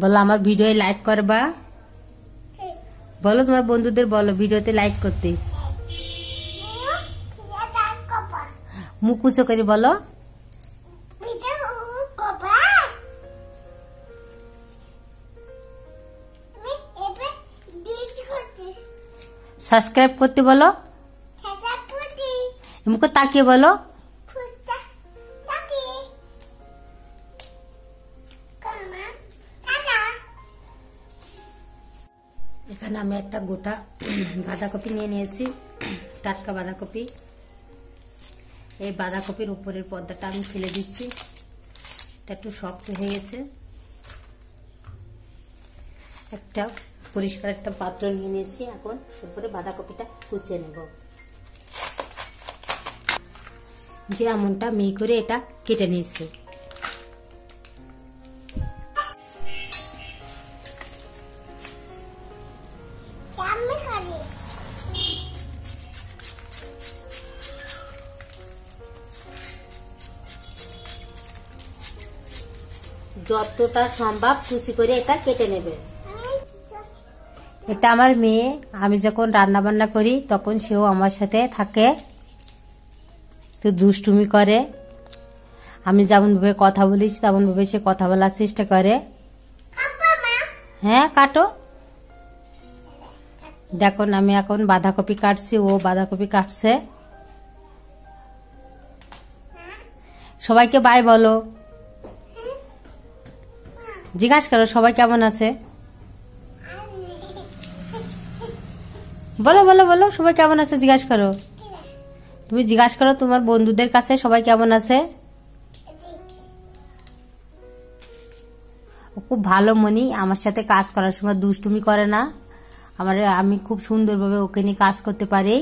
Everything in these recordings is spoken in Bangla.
বলো আমার ভিডিও লাইক করবা। বলো তোমার বন্ধুদের বলো ভিডিওতে লাইক করতে। মুখ উঁচু করে বলো। সাবস্ক্রাইব করতে বলো। মুখে তাকিয়ে বলো। আমি একটা গোটা বাঁধাকপি নিয়ে নিয়েছি, টাটকা বাঁধাকপি। এই বাঁধাকপির উপরের পর্দাটা আমি ফেলে দিচ্ছি। এটা একটু শক্ত হয়ে গেছে। একটা পরিষ্কার একটা পাত্র নিয়ে নিয়েছি। এখন উপরে বাঁধাকপিটা কুচিয়ে নেব। যে আমনটা মিহি করে এটা কেটে নিয়েছি। যতটা সম্ভব কুচি করে এটা কেটে নেবে। এটা আমার মেয়ে। আমি যখন রান্না বান্না করি, তখন সেও আমার সাথে থাকে। একটু দুষ্টুমি করে। আমি যেমন ভাবে কথা বলিস তেমন ভাবে সে কথা বলার চেষ্টা করে। হ্যাঁ কাটো। দেখুন, আমি এখন বাঁধাকপি কাটছি, ও বাঁধাকপি কাটছে। সবাইকে বাই বলো। জিজ্ঞাসা করো, সবাই কেমন আছে? বলো বলো বলো, সবাই কেমন আছে জিজ্ঞাসা করো। তুমি জিজ্ঞাসা করো, তোমার বন্ধুদের কাছে সবাই কেমন আছে? খুব ভালো মনি আমার সাথে কাজ করার সময় দুষ্টুমি করে না। আমার, আমি খুব সুন্দরভাবে ওকে নিয়ে কাজ করতে পারি।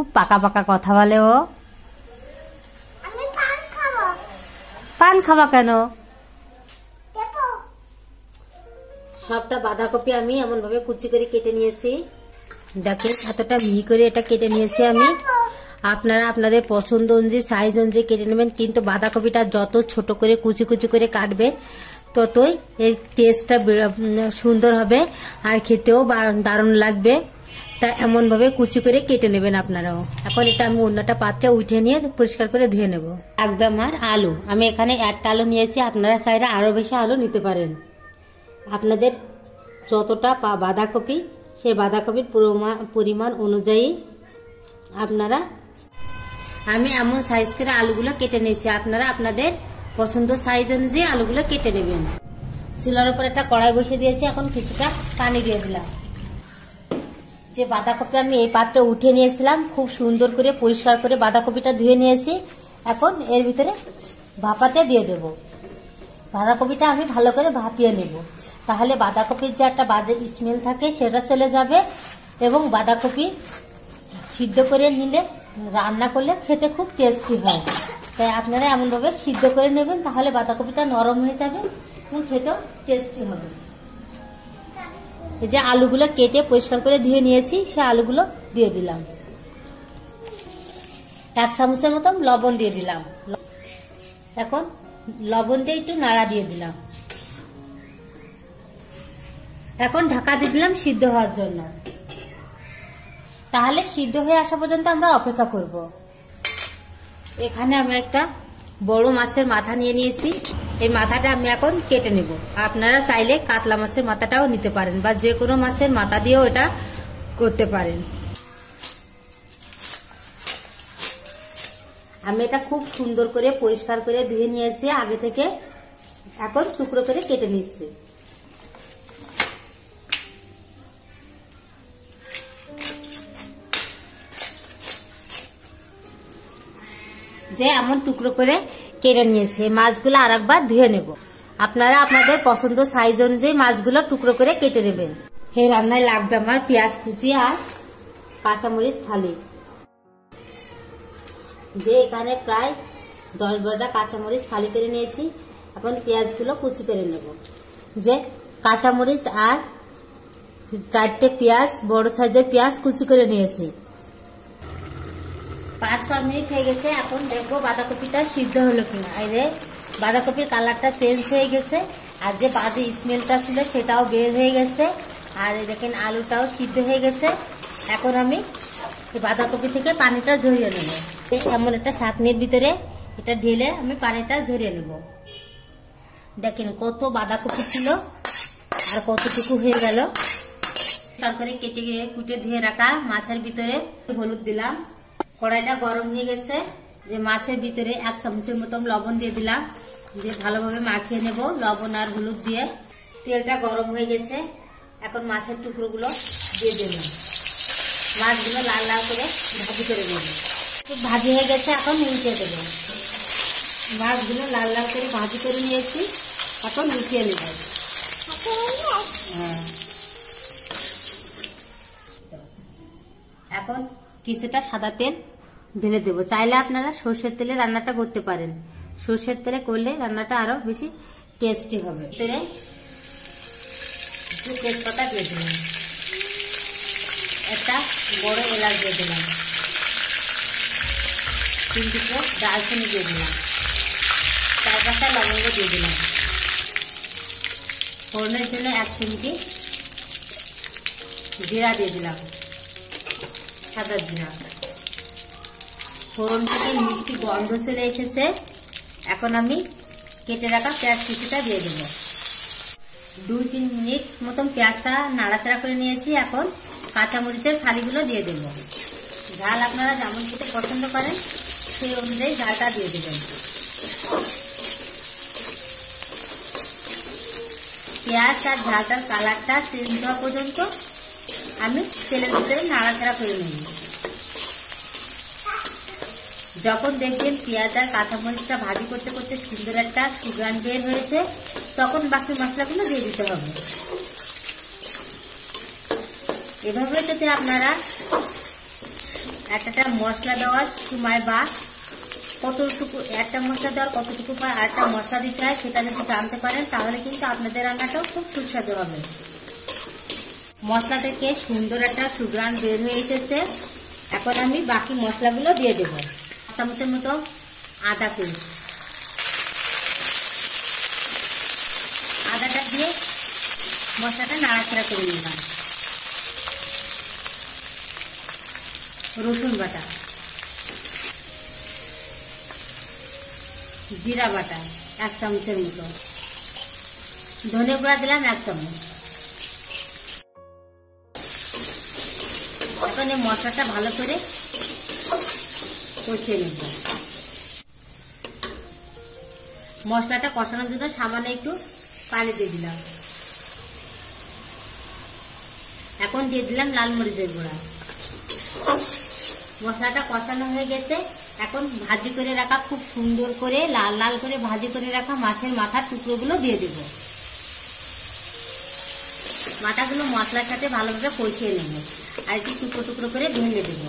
খুব পাকা পাকা কথা বলে ও। পান খাবা। কেন? সবটা বাঁধাকপি আমি এমন ভাবে কুচি করে কেটে নিয়েছি। দেখেন এতটা মিহি করে এটা কেটে নিয়েছি আমি। আপনারা আপনাদের পছন্দ অনুযায়ী সাইজ অনুযায়ী কেটে নেবেন কিন্তু বাঁধাকপিটা যত ছোট করে কুচি কুচি করে কাটবে ততই এর টেস্টটা সুন্দর হবে আর খেতেও দারুণ লাগবে। তা এমন ভাবে কুচি করে কেটে নেবেন আপনারাও। এখন এটা আমি অন্যটা পাত্রে উঠে নিয়ে পরিষ্কার করে ধুয়ে নেব। লাগবে আমার আলু। আমি এখানে একটা আলু নিয়েছি আপনারা চাইলে আরও বেশি আলু নিতে পারেন। আপনাদের যতটা বাঁধাকপি সেই বাঁধাকপির পরিমাণ অনুযায়ী আপনারা আমি এমন সাইজ করে আলুগুলো কেটে নিয়েছি আপনারা আপনাদের পছন্দ সাইজ অনুযায়ী আলুগুলো কেটে নেবেন। চুলার উপর একটা কড়াই বসে দিয়েছি এখন কিছুটা পানি দিয়ে দিলাম। যে বাঁধাকপি আমি এই পাত্রে উঠে নিয়েছিলাম, খুব সুন্দর করে পরিষ্কার করে বাঁধাকপিটা ধুয়ে নিয়েছি। এখন এর ভিতরে ভাপাতে দিয়ে দেব। বাঁধাকপিটা আমি ভালো করে ভাপিয়ে নেব। তাহলে বাঁধাকপির যে একটা বাজে স্মেল থাকে, সেটা চলে যাবে এবং বাঁধাকপি সিদ্ধ করে নিলে, রান্না করলে খেতে খুব টেস্টি হয়। তাই আপনারা এমনভাবে সিদ্ধ করে নেবেন, তাহলে বাঁধাকপিটা নরম হয়ে যাবে এবং খেতেও টেস্টি হবে। যে আলুগুলো কেটে পরিষ্কার করে ধুয়ে নিয়েছি, সে আলুগুলো দিয়ে দিলাম। এক চামচের মতন লবণ দিয়ে দিলাম। এখন লবণ দিয়ে একটু নাড়া দিয়ে দিলাম। এখন ঢাকা দিয়ে দিলাম সিদ্ধ হওয়ার জন্য। তাহলে সিদ্ধ হয়ে আসা পর্যন্ত আমরা অপেক্ষা করব। এখানে আমি একটা বড় মাছের মাথা নিয়ে নিয়েছি। এই মাথাটা আমি এখন কেটে নেব। আপনারা চাইলে কাতলা মাছের মাথাটাও নিতে পারেন বা যে কোনো মাছের মাথা দিয়েও এটা করতে পারেন। আমি এটা খুব সুন্দর করে পরিষ্কার করে ধুয়ে নিয়ে এসে আগে থেকে এখন টুকরো করে কেটে নিচ্ছি। যে এমন টুকরো করে কেটে নিয়েছে, মাছগুলো আর একবার ধুয়ে নেব। আপনারা আপনাদের পছন্দ সাইজ অনুযায়ী মাছগুলো টুকরো করে কেটে নেবেন। এই রান্নায় লাগবে আমার পেঁয়াজ কুচি আর কাঁচামরিচ ফালি। যে এখানে প্রায় দশ বারোটা কাঁচামরিচ ফালি করে নিয়েছি, এখন পেঁয়াজগুলো কুচি করে নেব। যে কাঁচামরিচ আর চারটে পেঁয়াজ, বড় সাইজের পেঁয়াজ কুচি করে নিয়েছি। পাঁচ ছ মিনিট হয়ে গেছে, এখন দেখব বাঁধাকপিটা সিদ্ধ হলো কিনা। এই যে, বাঁধাকপির কালারটা চেঞ্জ হয়ে গেছে, আর যে বাজে স্মেলটা ছিল সেটাও বের হয়ে গেছে, আর দেখেন আলুটাও সিদ্ধ হয়ে গেছে। এখন আমি বাঁধাকপি থেকে পানিটা ঝরিয়ে নেব। এমন একটা ছাঁকনির ভিতরে এটা ঢেলে আমি পানিটা ঝরিয়ে নেব। দেখেন কত বাঁধাকপি ছিল, আর কতটুকু হয়ে গেল। তরকারি কেটে কুটে ধুয়ে রাখা, মাছের ভিতরে হলুদ দিলাম। কড়াইটা গরম হয়ে গেছে। যে মাছের ভিতরে এক চামচের মতন লবণ দিয়ে দিলাম। দিয়ে ভালোভাবে মাখিয়ে নেব লবণ আর হলুদ দিয়ে। তেলটা গরম হয়ে গেছে। এখন মাছের টুকরোগুলো দিয়ে দিলাম। মাছগুলো লাল লাল করে ভাজি করে দেব ভাজি হয়ে গেছে, এখন উল্টে দেব। মাছগুলো লাল লাল করে ভাজি করে নিয়েছি। এখন উঠিয়ে নেব। হ্যাঁ। এখন কিছুটা সাদা তেল ঢেলে দেবো। চাইলে আপনারা সর্ষের তেলে রান্নাটা করতে পারেন। সর্ষের তেলে করলে রান্নাটা আরও বেশি টেস্টি হবে। তেলে একটু তেজপাতা দিয়ে দিলাম। একটা বড় এলাচ দিয়ে দিলাম। তিন দুটো ডালচিনি দিয়ে দিলাম। চার পাঁচটা লবঙ্গ দিয়ে দিলাম। ফোড়নের জন্য এক চিমটি জিরা দিয়ে দিলাম। সাদা জিরা। ফোড়ন থেকে মিষ্টি গন্ধ চলে এসেছে। এখন আমি কেটে রাখা পেঁয়াজ কিছুটা দিয়ে দেবো। দুই তিন মিনিট মতন পেঁয়াজটা নাড়াচাড়া করে নিয়েছি। এখন কাঁচামরিচের ফালিগুলো দিয়ে দেবো। ঝাল আপনারা যেমন খেতে পছন্দ করেন, সেই অনুযায়ী ঝালটা দিয়ে দেবেন। পেঁয়াজ আর ঝালটার কালারটা চেঞ্জ হওয়া পর্যন্ত আমি তেলের ভিতরে নাড়াচাড়া করে নেব। যখন দেখবেন পেঁয়াজ আর কাঁচামরিচটা ভাজি করতে করতে সুন্দর একটা সুগান বের হয়েছে, তখন বাকি মশলাগুলো দিয়ে দিতে হবে। এভাবে যদি আপনারা একটা মশলা দেওয়ার সময় বা কতটুকু একটা মশলা দেওয়ার কতটুকু পর আরেকটা মশলা দিতে হয় সেটা যদি জানতে পারেন, তাহলে কিন্তু আপনাদের রান্নাটাও খুব সুস্বাদু হবে। মশলা থেকে সুন্দর একটা সুগ্রান বের হয়ে এসেছে। এখন আমি বাকি মশলাগুলো দিয়ে দেবো। চামচের মতো আদা পেস্ট আদাটা দিয়ে মশলাটা নাড়াচাড়া করে নিলাম। রসুন বাটা। জিরা বাটা এক চামচের মতো। ধনে গুঁড়া দিলাম এক চামচ। এখন এই মশলাটা ভালো করে কষিয়ে নেব। মশলাটা কষানোর জন্য সামান্য একটু পানি দিয়ে দিলাম। এখন দিয়ে দিলাম লাল মরিচের গুঁড়া। মশলাটা কষানো হয়ে গেছে। এখন ভাজি করে রাখা, খুব সুন্দর করে, লাল লাল করে ভাজি করে রাখা মাছের মাথার টুকরোগুলো দিয়ে দেব। মাথাগুলো মশলার সাথে ভালোভাবে কষিয়ে নেব। আর একটু টুকরো টুকরো করে ভেঙে দেব।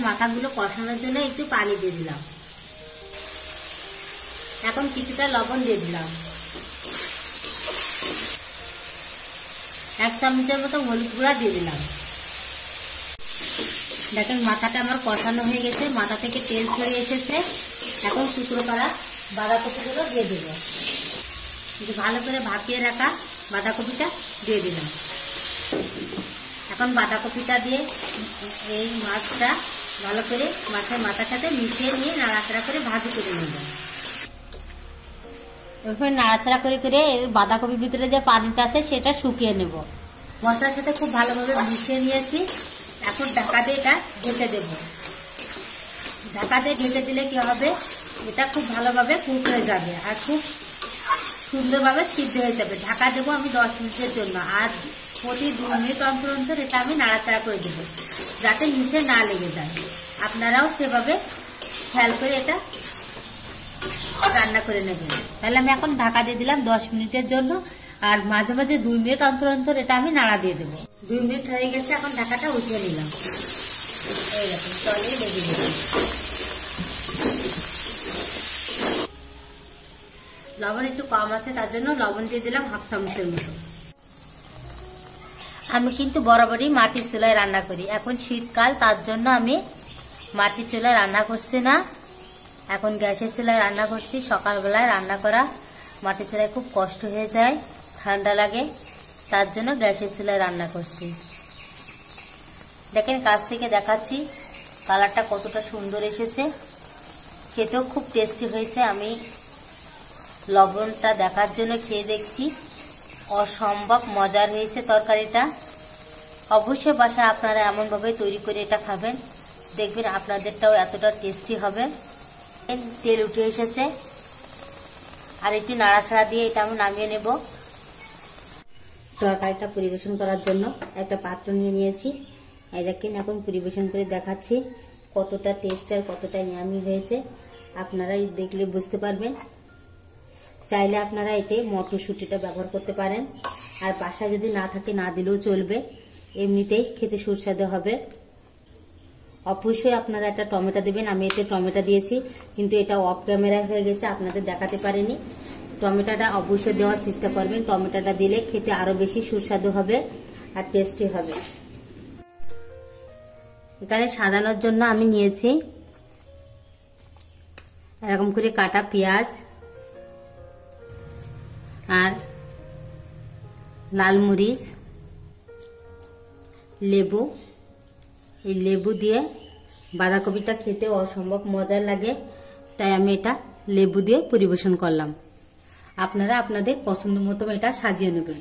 মাথাগুলো কষানোর জন্য একটু পানি দিয়ে দিলাম। এখন কিছুটা লবণ দিয়ে দিলাম। এক চামচের মতো হলুদ গুঁড়া দিয়ে দিলাম। দেখেন মাথাটা আমার কষানো হয়ে গেছে, মাথা থেকে তেল ছড়িয়ে এসেছে। এখন টুকরো করা বাঁধাকপিগুলো দিয়ে দেবো। ভালো করে ভাপিয়ে রাখা বাঁধাকপিটা দিয়ে দিলাম। এখন বাঁধাকপিটা দিয়ে এই মাছটা ভালো করে মাছের মাথার সাথে মিশিয়ে নিয়ে নাড়াচাড়া করে ভাজি করে নেব। এরপর নাড়াচাড়া করে করে এর বাঁধাকপির ভিতরে যে পানিটা আছে সেটা শুকিয়ে নেব। মশলার সাথে খুব ভালোভাবে মিশিয়ে নিয়েছি। এখন ঢাকা দিয়ে এটা ঢেকে দেব। ঢাকা দিয়ে ঢেকে দিলে কি হবে? এটা খুব ভালোভাবে কুক হয়ে যাবে আর খুব সুন্দরভাবে সিদ্ধ হয়ে যাবে। ঢাকা দেবো আমি দশ মিনিটের জন্য। আর প্রতি দু মিনিট অন্তর অন্তর এটা আমি নাড়াচাড়া করে দেবো, যাতে নিচে না লেগে যায়। আপনারাও সেভাবে খেয়াল করে এটা রান্না করে নেবেন। তাহলে আমি এখন ঢাকা দিয়ে দিলাম দশ মিনিটের জন্য, আর মাঝে মাঝে দুই মিনিট অন্তর অন্তর এটা আমি নাড়া দিয়ে দেবো। দুই মিনিট হয়ে গেছে, এখন ঢাকাটা উঠিয়ে নিলাম। লবণ একটু কম আছে, তার জন্য লবণ দিয়ে দিলাম হাফ চামচের মতো। আমি কিন্তু বরাবরই মাটির চুলায় রান্না করি। এখন শীতকাল, তার জন্য আমি মাটির চুলায় রান্না করছি না। এখন গ্যাসের চুলায় রান্না করছি। সকালবেলায় রান্না করা মাটির চুলায় খুব কষ্ট হয়ে যায়, ঠান্ডা লাগে, তার জন্য গ্যাসের চুলায় রান্না করছি। দেখেন, কাছ থেকে দেখাচ্ছি, কালারটা কতটা সুন্দর এসেছে। খেতেও খুব টেস্টি হয়েছে। আমি লবণটা দেখার জন্য খেয়ে দেখছি। অসম্ভব মজার হয়েছে তরকারিটা। অবশ্যই বাসা আপনারা এমনভাবে তৈরি করে এটা খাবেন। দেখবেন আপনাদেরটাও এতটা টেস্টি হবে। তেল উঠে এসেছে। আর একটু নাড়াছাড়া দিয়ে এটা আমি নামিয়ে নেব। তরকারিটা পরিবেশন করার জন্য একটা পাত্র নিয়ে নিয়েছি। দেখেন এখন পরিবেশন করে দেখাচ্ছি কতটা টেস্ট আর কতটা ইয়ামি হয়েছে। আপনারা দেখলে বুঝতে পারবেন। চাইলে আপনারা এতে মটরশুঁটিটা ব্যবহার করতে পারেন। আর বাসা যদি না থাকে, না দিলেও চলবে। এমনিতেই খেতে সুস্বাদু হবে। অবশ্যই আপনারা একটা টমেটো দেবেন। আমি এতে টমেটো দিয়েছি, কিন্তু এটা অফ ক্যামেরায় হয়ে গেছে, আপনাদের দেখাতে পারিনি। টমেটোটা অবশ্যই দেওয়ার চেষ্টা করবেন। টমেটোটা দিলে খেতে আরও বেশি সুস্বাদু হবে আর টেস্টি হবে। এখানে সাজানোর জন্য আমি নিয়েছি এরকম করে কাটা পেঁয়াজ আর লাল মরিচ। লেবু। এই লেবু দিয়ে বাঁধাকপিটা খেতে অসম্ভব মজার লাগে, তাই আমি এটা লেবু দিয়ে পরিবেশন করলাম। আপনারা আপনাদের পছন্দ মতো এটা সাজিয়ে নেবেন।